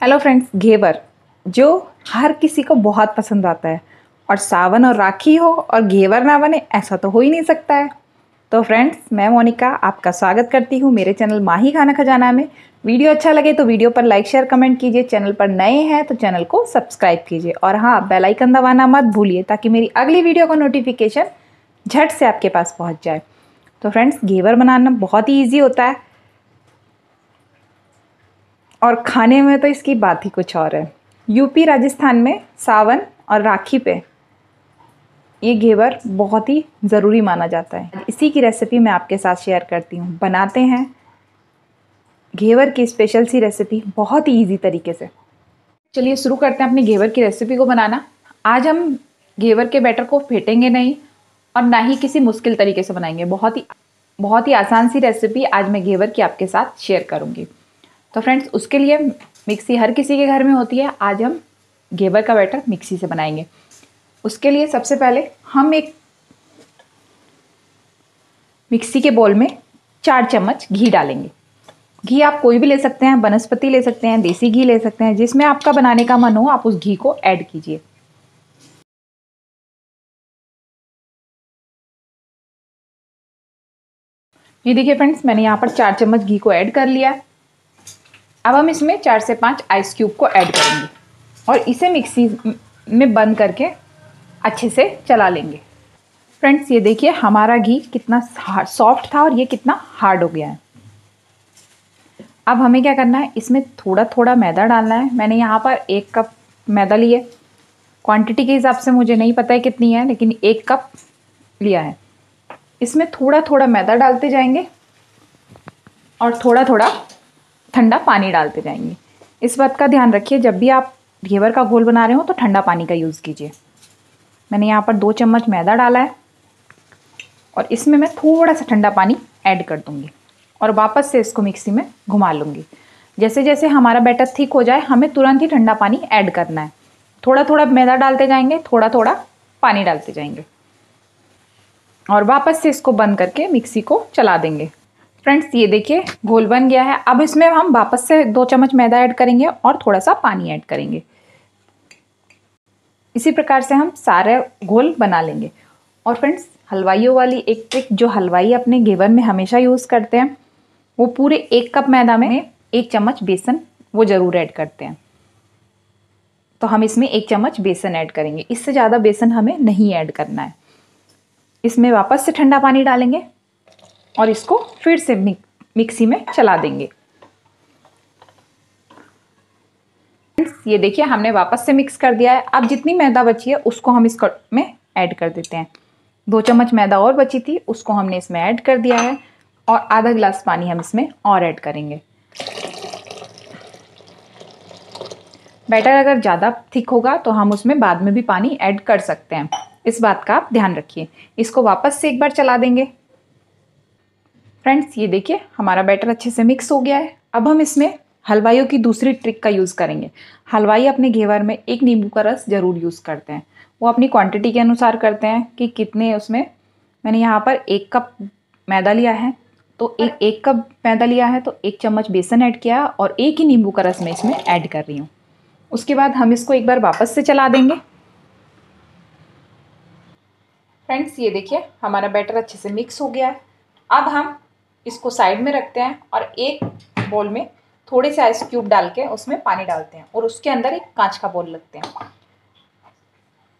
Hello friends घेवर जो हर किसी को बहुत पसंद आता है। और सावन और राखी हो और घेवर ना बने, ऐसा तो हो ही नहीं सकता है। तो फ्रेंड्स मैं मोनिका आपका स्वागत करती हूँ मेरे चैनल माही खाना खजाना में। वीडियो अच्छा लगे तो वीडियो पर लाइक शेयर कमेंट कीजिए। चैनल पर नए हैं तो चैनल को सब्सक्राइब कीजिए। और हाँ बेल आइकन दबाना मत भूलिए ताकि मेरी अगली वीडियो का नोटिफिकेशन झट से आपके पास पहुँच जाए। तो फ्रेंड्स घेवर बनाना बहुत ही ईजी होता है। और खाने में तो इसकी बात ही कुछ और है। यूपी राजस्थान में सावन और राखी पे ये घेवर बहुत ही ज़रूरी माना जाता है। इसी की रेसिपी मैं आपके साथ शेयर करती हूँ। बनाते हैं। घेवर की स्पेशल सी रेसिपी बहुत ही ईजी तरीके से। चलिए शुरू करते हैं अपनी घेवर की रेसिपी को बनाना। आज हम घेवर के बैटर को फेंटेंगे नहीं और ना ही किसी मुश्किल तरीके से बनाएँगे। बहुत ही बहुत ही आसान सी रेसिपी आज मैं घेवर की आपके साथ शेयर करूँगी। तो फ्रेंड्स, उसके लिए मिक्सी हर किसी के घर में होती है। आज हम घेवर का बैटर मिक्सी से बनाएँगे। उसके लिए सबसे पहले हम एक मिक्सी के बोल में चार चम्मच घी डालेंगे। घी आप कोई भी ले सकते हैं वनस्पति ले सकते हैं, देसी घी ले सकते हैं, जिसमें आपका बनाने का मन हो, आप उस घी को ऐड कीजिए। ये देखिए फ्रेंड्स, मैंने यहाँ पर चार चम्मच घी को ऐड कर लिया अब हम इसमें चार से पाँच आइस क्यूब को ऐड करेंगे और इसे मिक्सी में बंद करके अच्छे से चला लेंगे। फ्रेंड्स ये देखिए हमारा घी कितना सॉफ्ट था और ये कितना हार्ड हो गया है। अब हमें क्या करना है? इसमें थोड़ा थोड़ा मैदा डालना है। मैंने यहाँ पर एक कप मैदा लिए क्वांटिटी के हिसाब से मुझे नहीं पता है कितनी है, लेकिन एक कप लिया है। इसमें थोड़ा थोड़ा मैदा डालते जाएँगे और थोड़ा थोड़ा ठंडा पानी डालते जाएँगे। इस बात का ध्यान रखिए, जब भी आप घेवर का घोल बना रहे हो तो ठंडा पानी का यूज़ कीजिए। मैंने यहाँ पर दो चम्मच मैदा डाला है और इसमें मैं थोड़ा सा ठंडा पानी ऐड कर दूँगी और वापस से इसको मिक्सी में घुमा लूँगी। जैसे जैसे हमारा बैटर ठीक हो जाए, हमें तुरंत ही ठंडा पानी ऐड करना है। थोड़ा थोड़ा मैदा डालते जाएँगे थोड़ा थोड़ा पानी डालते जाएँगे और वापस से इसको बंद करके मिक्सी को चला देंगे। फ्रेंड्स ये देखिए, घोल बन गया है। अब इसमें हम वापस से दो चम्मच मैदा ऐड करेंगे और थोड़ा सा पानी ऐड करेंगे। इसी प्रकार से हम सारे घोल बना लेंगे। और फ्रेंड्स हलवाइयों वाली एक ट्रिक जो हलवाई अपने घेवर में हमेशा यूज़ करते हैं, वो पूरे एक कप मैदा में एक चम्मच बेसन वो ज़रूर ऐड करते हैं। तो हम इसमें एक चम्मच बेसन ऐड करेंगे। इससे ज़्यादा बेसन हमें नहीं ऐड करना है। इसमें वापस से ठंडा पानी डालेंगे। और इसको फिर से मिक, मिक्सी में चला देंगे। ये देखिए हमने वापस से मिक्स कर दिया है। अब जितनी मैदा बची है उसको हम इसको में ऐड कर देते हैं। दो चम्मच मैदा और बची थी उसको हमने इसमें ऐड कर दिया है और आधा गिलास पानी हम इसमें और ऐड करेंगे। बैटर अगर ज़्यादा थिक होगा तो हम उसमें बाद में भी पानी ऐड कर सकते हैं। इस बात का आप ध्यान रखिए। इसको वापस से एक बार चला देंगे। फ्रेंड्स ये देखिए, हमारा बैटर अच्छे से मिक्स हो गया है। अब हम इसमें हलवाइयों की दूसरी ट्रिक का यूज़ करेंगे। हलवाई अपने घेवर में एक नींबू का रस ज़रूर यूज़ करते हैं। वो अपनी क्वांटिटी के अनुसार करते हैं कि कितने उसमें, मैंने यहाँ पर एक कप मैदा लिया है। तो एक एक कप मैदा लिया है तो एक चम्मच बेसन ऐड किया और एक ही नींबू का रस मैं इसमें ऐड कर रही हूँ। उसके बाद हम इसको एक बार वापस से चला देंगे। फ्रेंड्स ये देखिए, हमारा बैटर अच्छे से मिक्स हो गया है। अब हम इसको साइड में रखते हैं और एक बोल में थोड़े से आइस क्यूब डाल के उसमें पानी डालते हैं और उसके अंदर एक कांच का बोल रखते हैं।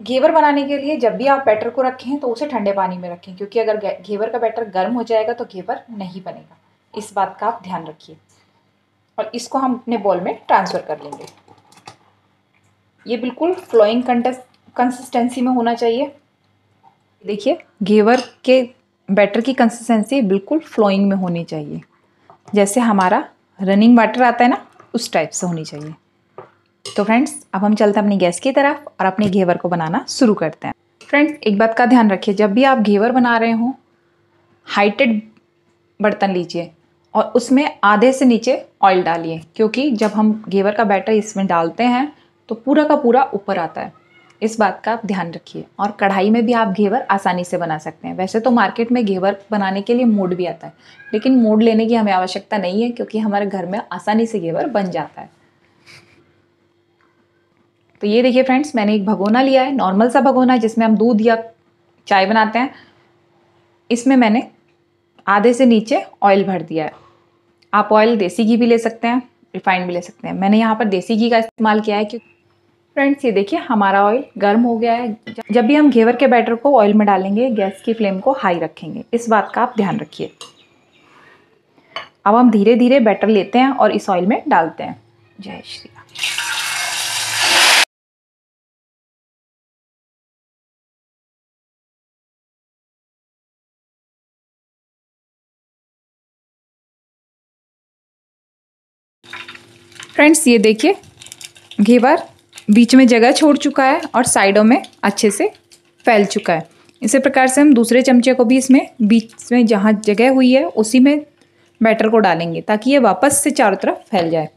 घेवर बनाने के लिए जब भी आप बैटर को रखें तो उसे ठंडे पानी में रखें, क्योंकि अगर घेवर का बैटर गर्म हो जाएगा तो घेवर नहीं बनेगा। इस बात का आप ध्यान रखिए। और इसको हम अपने बॉल में ट्रांसफ़र कर लेंगे। ये बिल्कुल फ्लोइंग कंसिस्टेंसी में होना चाहिए। देखिए, घेवर के बैटर की कंसिस्टेंसी बिल्कुल फ्लोइंग में होनी चाहिए। जैसे हमारा रनिंग वाटर आता है ना, उस टाइप से होनी चाहिए। तो फ्रेंड्स अब हम चलते हैं अपनी गैस की तरफ़ और अपने घेवर को बनाना शुरू करते हैं। फ्रेंड्स एक बात का ध्यान रखिए, जब भी आप घेवर बना रहे हो हाइटेड बर्तन लीजिए और उसमें आधे से नीचे ऑयल डालिए। क्योंकि जब हम घेवर का बैटर इसमें डालते हैं तो पूरा का पूरा ऊपर आता है। इस बात का आप ध्यान रखिए। और कढ़ाई में भी आप घेवर आसानी से बना सकते हैं। वैसे तो मार्केट में घेवर बनाने के लिए मोड भी आता है, लेकिन मोड लेने की हमें आवश्यकता नहीं है, क्योंकि हमारे घर में आसानी से घेवर बन जाता है। तो ये देखिए फ्रेंड्स, मैंने एक भगोना लिया है, नॉर्मल सा भगोना जिसमें हम दूध या चाय बनाते हैं। इसमें मैंने आधे से नीचे ऑयल भर दिया है। आप ऑयल देसी घी भी ले सकते हैं, रिफाइंड भी ले सकते हैं। मैंने यहाँ पर देसी घी का इस्तेमाल किया है क्योंकि फ्रेंड्स ये देखिए, हमारा ऑयल गर्म हो गया है। जब भी हम घेवर के बैटर को ऑयल में डालेंगे, गैस की फ्लेम को हाई रखेंगे। इस बात का आप ध्यान रखिए। अब हम धीरे धीरे बैटर लेते हैं और इस ऑयल में डालते हैं। जय श्री फ्रेंड्स ये देखिए, घेवर बीच में जगह छोड़ चुका है और साइडों में अच्छे से फैल चुका है। इसी प्रकार से हम दूसरे चमचे को भी इसमें, बीच में जहाँ जगह हुई है, उसी में बैटर को डालेंगे ताकि ये वापस से चारों तरफ़ फैल जाए।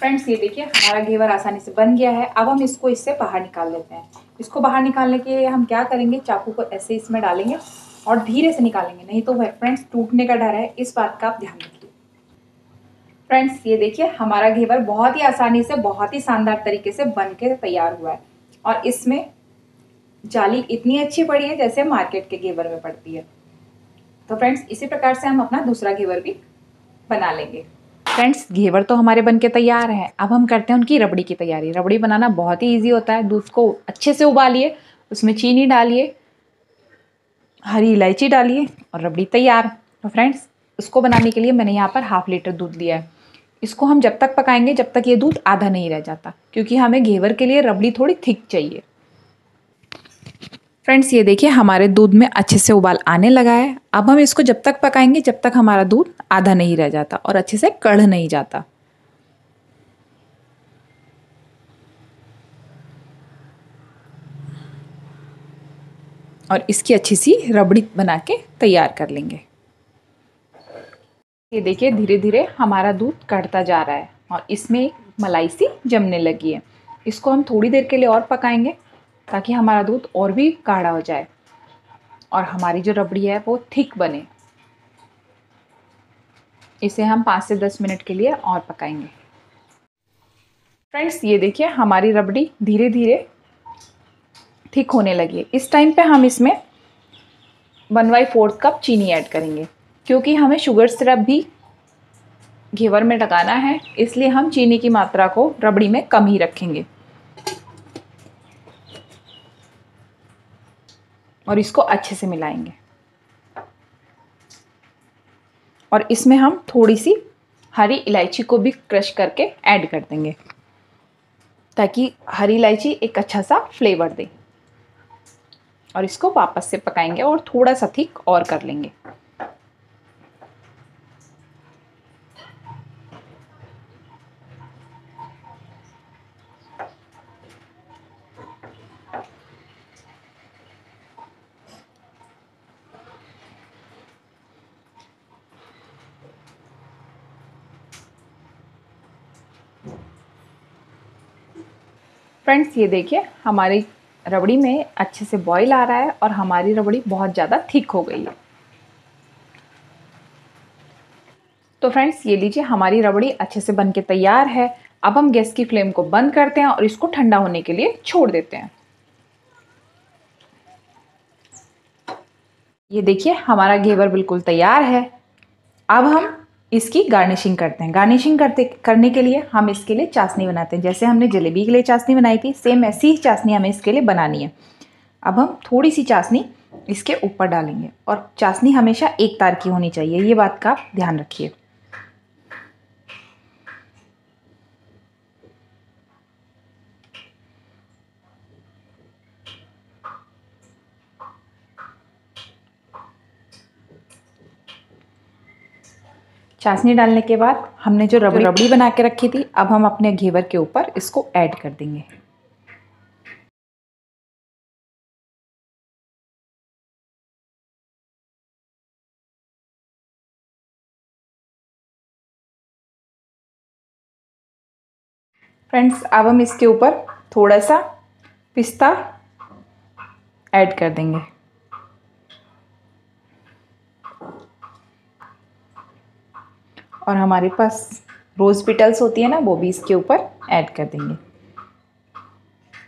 फ्रेंड्स ये देखिए, हमारा घेवर आसानी से बन गया है। अब हम इसको इससे बाहर निकाल लेते हैं। इसको बाहर निकालने के लिए हम क्या करेंगे? चाकू को ऐसे इसमें डालेंगे और धीरे से निकालेंगे। नहीं तो फ्रेंड्स टूटने का डर है। इस बात का आप ध्यान रखिए। फ्रेंड्स ये देखिए, हमारा घेवर बहुत ही आसानी से, बहुत ही शानदार तरीके से बन के तैयार हुआ है। और इसमें जाली इतनी अच्छी पड़ी है जैसे मार्केट के घेवर में पड़ती है। तो फ्रेंड्स इसी प्रकार से हम अपना दूसरा घेवर भी बना लेंगे। फ्रेंड्स, घेवर तो हमारे बन के तैयार है। अब हम करते हैं उनकी रबड़ी की तैयारी। रबड़ी बनाना बहुत ही ईजी होता है। दूध को अच्छे से उबालिए, उसमें चीनी डालिए, हरी इलायची डालिए और रबड़ी तैयार। तो फ्रेंड्स, उसको बनाने के लिए मैंने यहाँ पर हाफ़ लीटर दूध लिया है। इसको हम जब तक पकाएँगे, जब तक ये दूध आधा नहीं रह जाता, क्योंकि हमें घेवर के लिए रबड़ी थोड़ी थिक चाहिए। फ्रेंड्स ये देखिए, हमारे दूध में अच्छे से उबाल आने लगा है। अब हम इसको जब तक पकाएँगे, जब तक हमारा दूध आधा नहीं रह जाता और अच्छे से कढ़ नहीं जाता। और इसकी अच्छी सी रबड़ी बना के तैयार कर लेंगे। ये देखिए धीरे धीरे हमारा दूध कढ़ता जा रहा है और इसमें मलाई सी जमने लगी है। इसको हम थोड़ी देर के लिए और पकाएँगे। ताकि हमारा दूध और भी गाढ़ा हो जाए और हमारी जो रबड़ी है वो थिक बने। इसे हम पाँच से दस मिनट के लिए और पकाएँगे। फ्रेंड्स, ये देखिए, हमारी रबड़ी धीरे धीरे थिक होने लगी है। इस टाइम पे हम इसमें वन बाई फोर्थ कप चीनी ऐड करेंगे, क्योंकि हमें शुगर सिरप भी घेवर में लगाना है, इसलिए हम चीनी की मात्रा को रबड़ी में कम ही रखेंगे। और इसको अच्छे से मिलाएँगे। और इसमें हम थोड़ी सी हरी इलायची को भी क्रश करके ऐड कर देंगे, ताकि हरी इलायची एक अच्छा सा फ्लेवर दे। और इसको वापस से पकाएँगे और थोड़ा सा थिक और कर लेंगे। फ्रेंड्स, ये देखिए, हमारी रबड़ी में अच्छे से बॉईल आ रहा है और हमारी रबड़ी बहुत ज़्यादा थिक हो गई है। तो फ्रेंड्स, ये लीजिए, हमारी रबड़ी अच्छे से बन के तैयार है। अब हम गैस की फ्लेम को बंद करते हैं और इसको ठंडा होने के लिए छोड़ देते हैं। ये देखिए, हमारा घेवर बिल्कुल तैयार है। अब हम इसकी गार्निशिंग करते हैं। गार्निशिंग करते, करने के लिए हम इसके लिए चाशनी बनाते हैं। जैसे हमने जलेबी के लिए चाशनी बनाई थी सेम ऐसी ही चाशनी हमें इसके लिए बनानी है। अब हम थोड़ी सी चाशनी इसके ऊपर डालेंगे और चाशनी हमेशा एक तार की होनी चाहिए। ये बात का आप ध्यान रखिए। चाशनी डालने के बाद हमने जो तो रबड़ी रबड़ी बना के रखी थी अब हम अपने घेवर के ऊपर इसको ऐड कर देंगे। फ्रेंड्स अब हम इसके ऊपर थोड़ा सा पिस्ता ऐड कर देंगे। और हमारे पास रोज़ पिटल्स होती है ना, वो भी इसके ऊपर ऐड कर देंगे।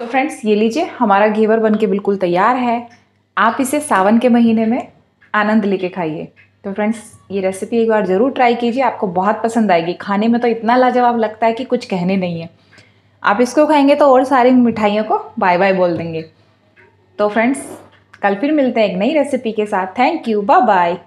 तो फ्रेंड्स, ये लीजिए, हमारा घेवर बन के बिल्कुल तैयार है। आप इसे सावन के महीने में आनंद लेके खाइए। तो फ्रेंड्स, ये रेसिपी एक बार ज़रूर ट्राई कीजिए, आपको बहुत पसंद आएगी। खाने में तो इतना लाजवाब लगता है कि कुछ कहने नहीं है। आप इसको खाएँगे तो और सारी मिठाइयों को बाय बाय बोल देंगे। तो फ्रेंड्स, कल फिर मिलते हैं एक नई रेसिपी के साथ। Thank you, bye bye.